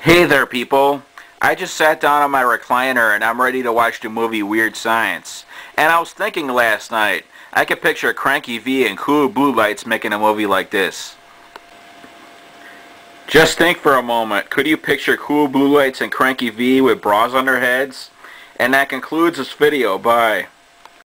Hey there people. I just sat down on my recliner and I'm ready to watch the movie Weird Science. And I was thinking last night, I could picture Cranky V and Cool Blue Lights making a movie like this. Just think for a moment, could you picture Cool Blue Lights and Cranky V with bras on their heads? And that concludes this video, bye.